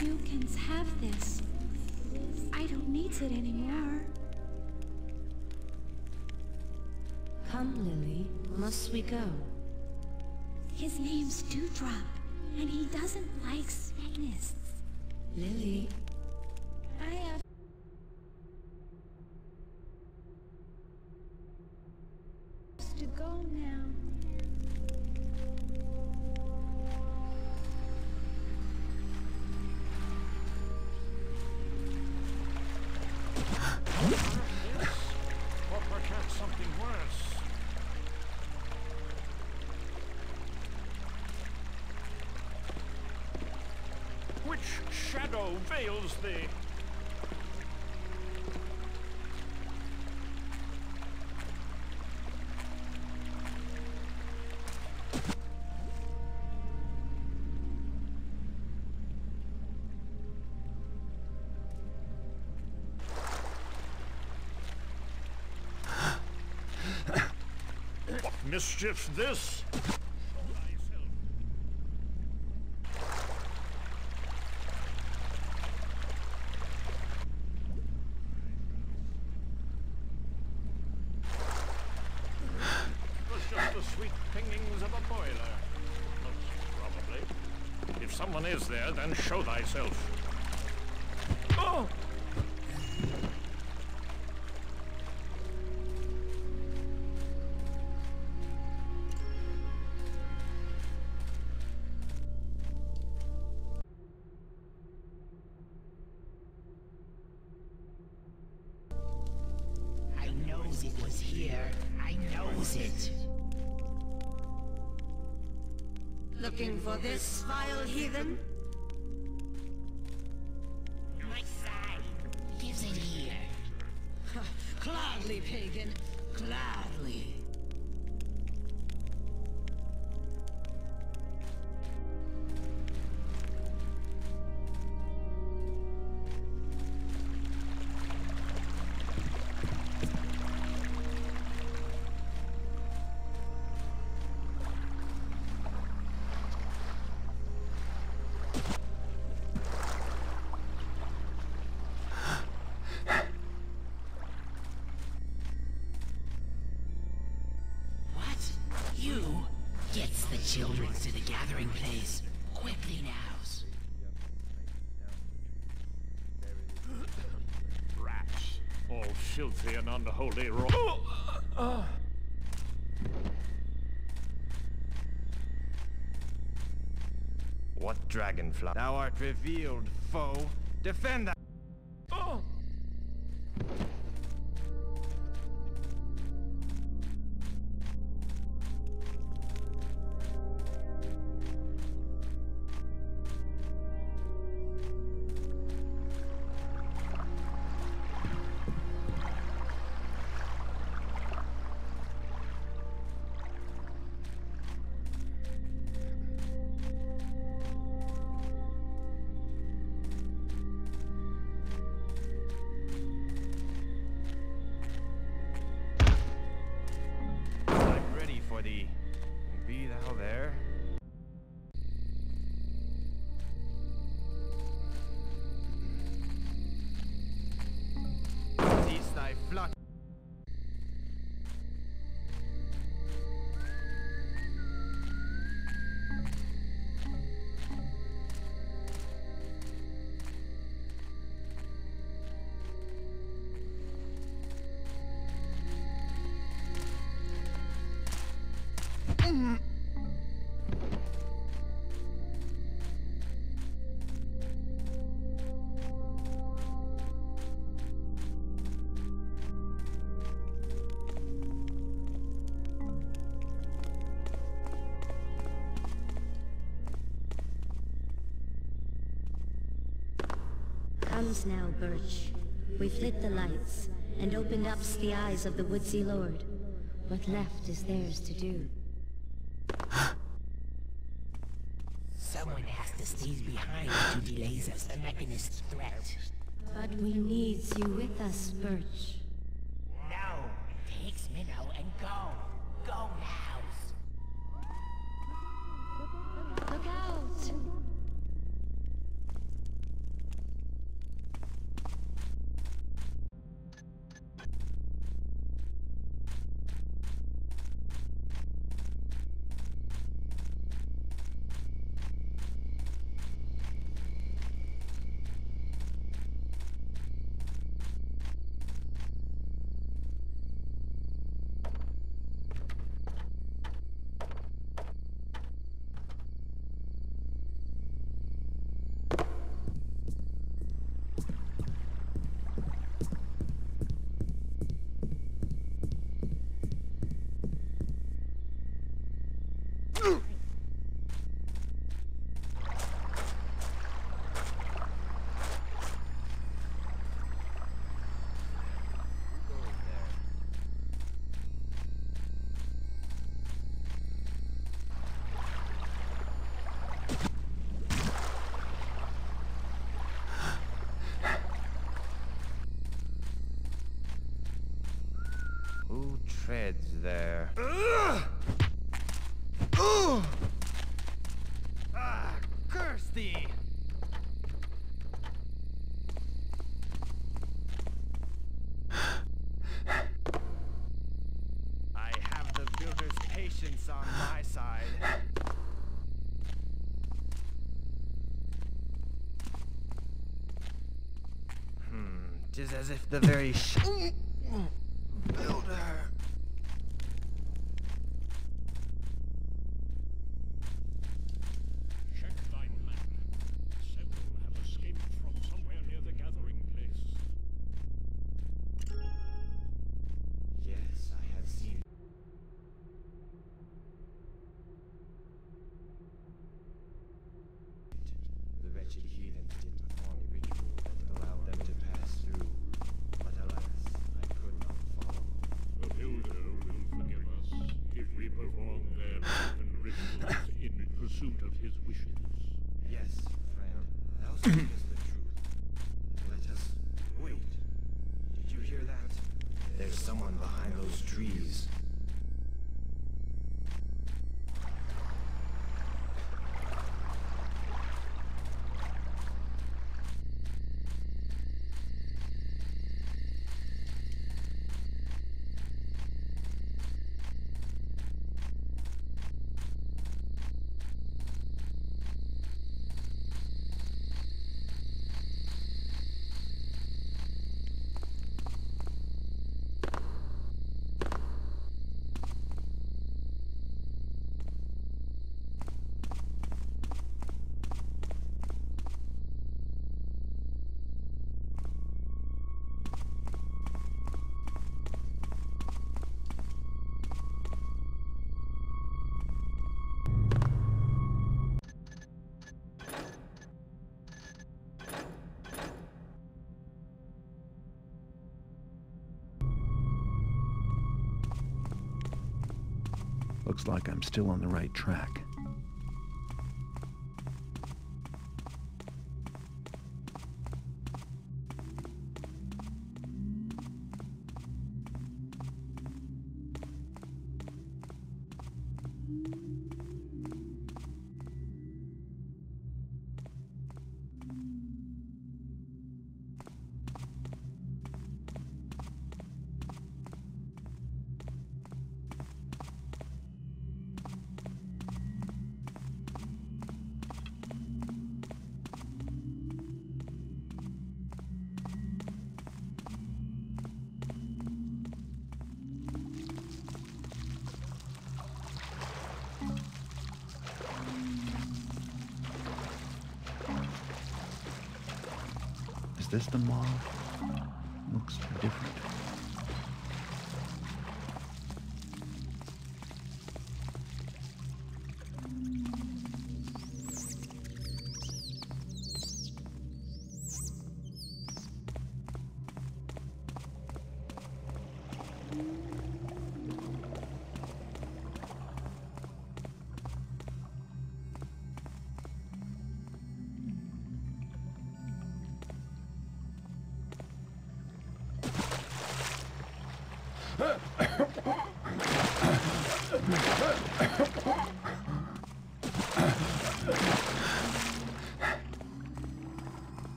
Americans have this. I don't need it anymore. Come, Lily. Must we go? His name's Dewdrop, and he doesn't like Satanists. Lily, I have veils thee? What mischief's this? It was just the sweet pingings of a boiler. Most probably. If someone show thyself. Oh! I knows it was here. I knows it. looking for this vile heathen? Gathering place. Quickly nows. Rats. All filthy and unholy raw. What dragonfly? Thou art revealed, foe. Defend thy. Comes now, Birch. We've lit the lights and opened up the eyes of the woodsy lord. What left is theirs to do. Threat. But we needs you with us, Birch. Treads there. Ah, curse thee! I have the builder's patience on my side. Hmm, tis as if the very builder. Someone behind those trees. Looks like I'm still on the right track. Is this the mall?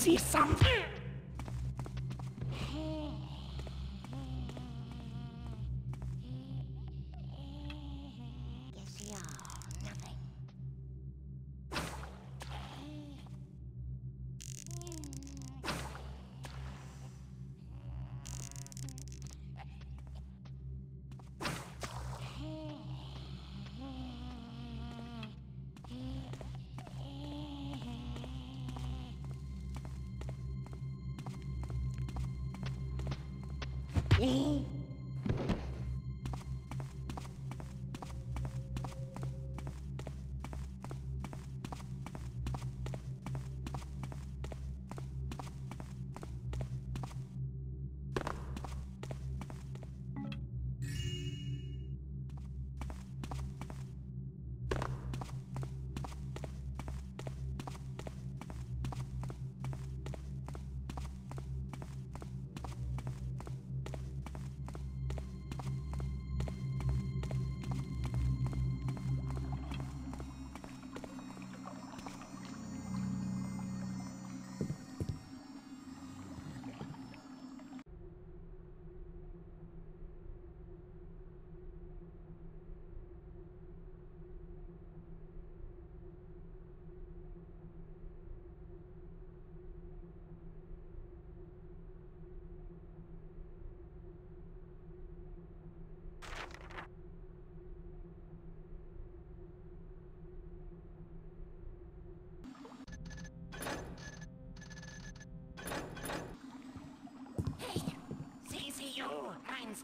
See something. Mm-hmm.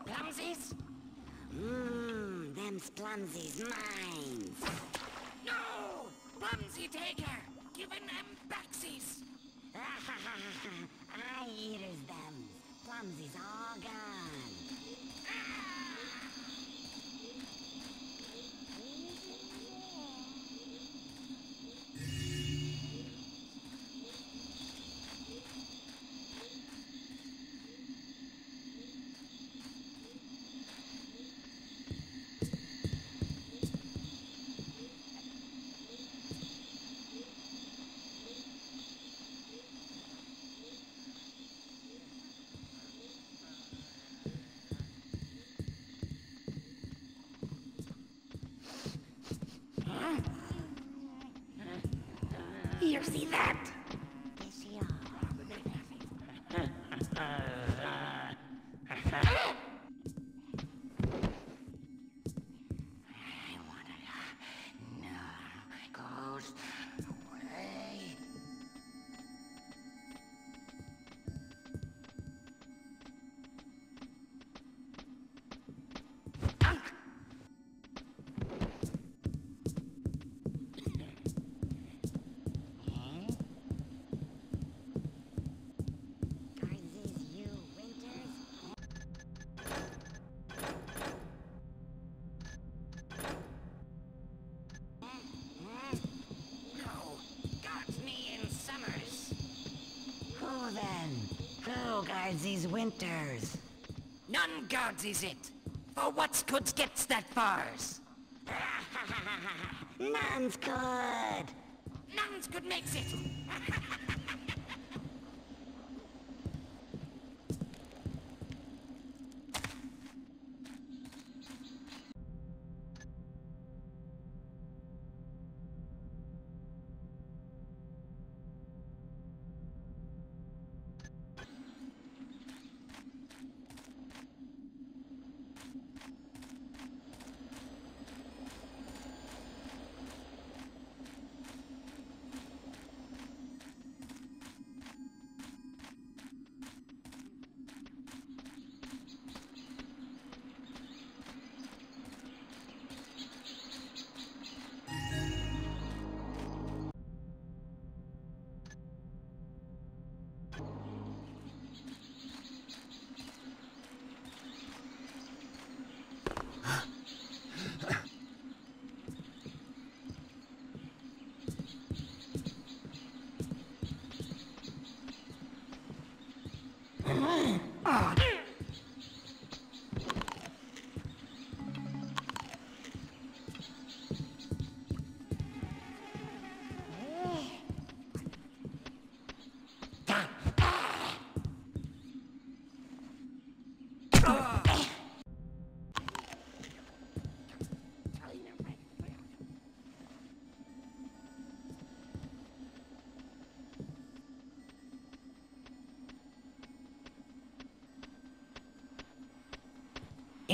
Mine's plumsies. Mmm, them's Plumsy's mines. No, plumsy taker, giving them backsies. I eaters them. Plumsy's all You see that? Who then? Who guards these winters? None guards is it. For what's goods gets that fars. None's good. None's good makes it.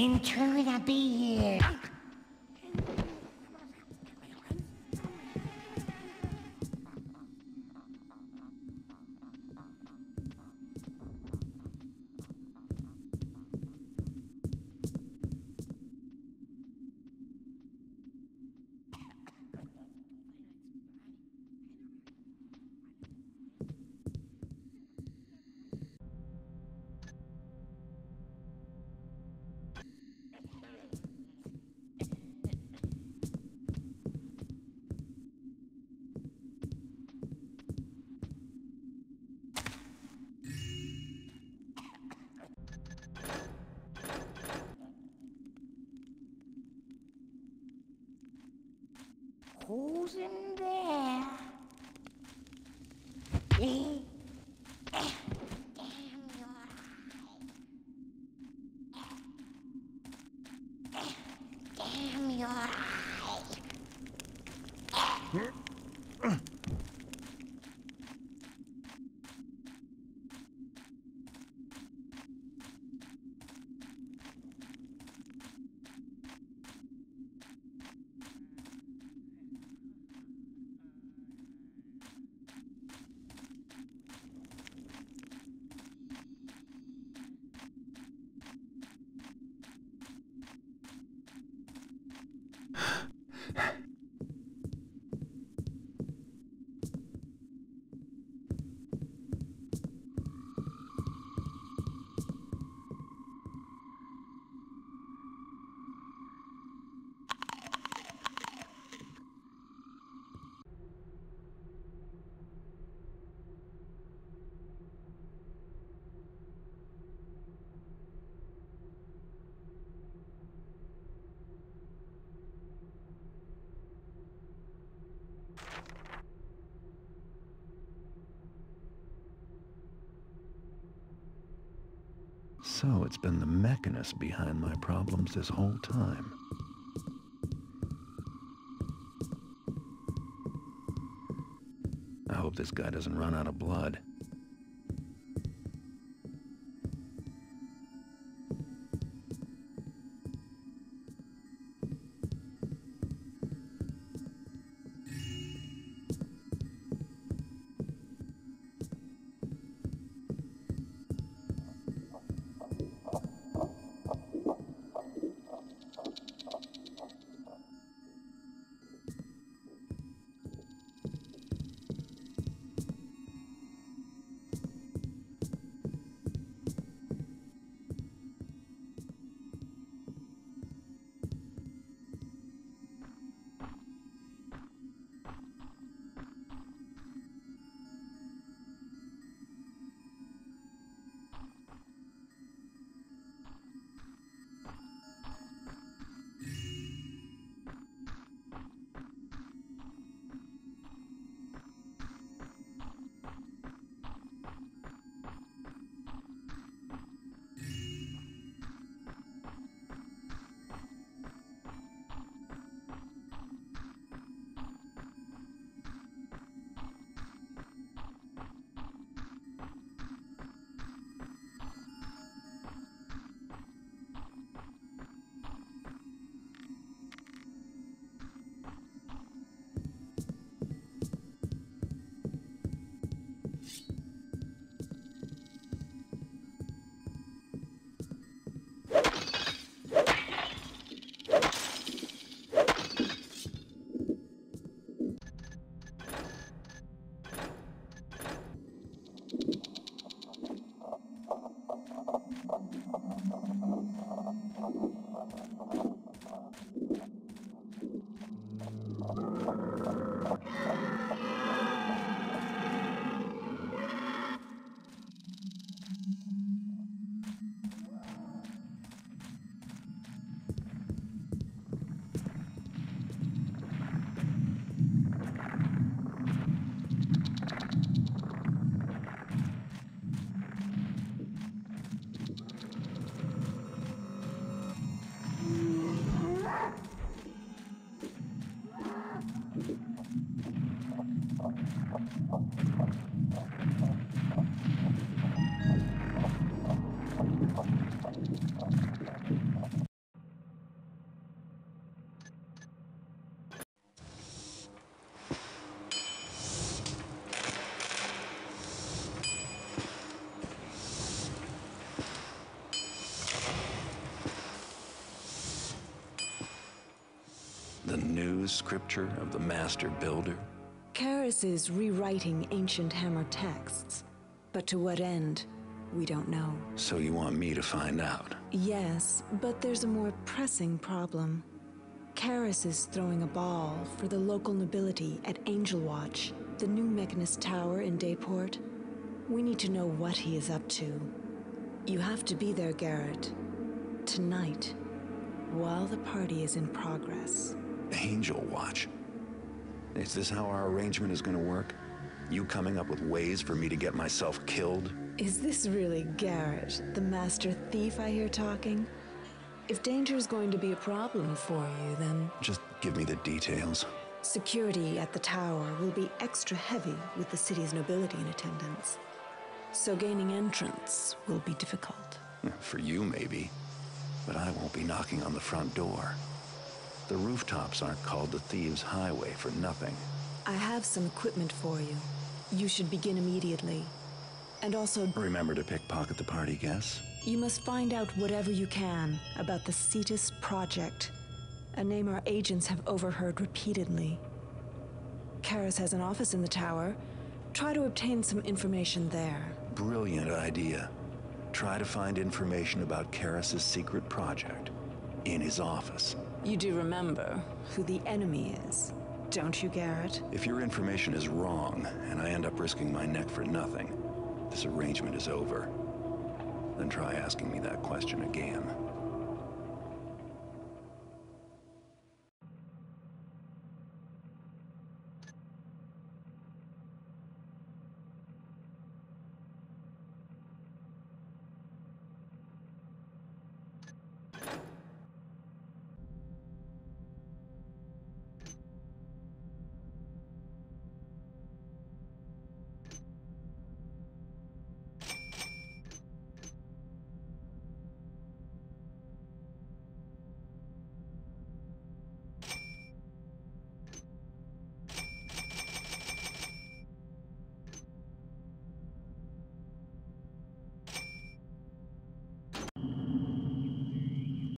Intruder be here. Who's in there? So it's been the mechanist behind my problems this whole time. I hope this guy doesn't run out of blood. The scripture of the Master Builder? Karras is rewriting ancient hammer texts. But to what end? We don't know. So you want me to find out? Yes, but there's a more pressing problem. Karras is throwing a ball for the local nobility at Angel Watch, the new Mechanist Tower in Dayport. We need to know what he is up to. You have to be there, Garrett. Tonight, while the party is in progress. Angel Watch. Is this how our arrangement is going to work? You coming up with ways for me to get myself killed? Is this really Garrett, the master thief I hear talking? If danger is going to be a problem for you, then Just give me the details. security at the tower will be extra heavy with the city's nobility in attendance. So gaining entrance will be difficult. For you, maybe. But I won't be knocking on the front door. The rooftops aren't called the Thieves' Highway for nothing. I have some equipment for you. You should begin immediately. And also, Remember to pickpocket the party guests? you must find out whatever you can about the Cetus Project, a name our agents have overheard repeatedly. Karras has an office in the tower. Try to obtain some information there. Brilliant idea. Try to find information about Karras' secret project in his office. You do remember who the enemy is, don't you, Garrett? If your information is wrong and I end up risking my neck for nothing, this arrangement is over. Then try asking me that question again.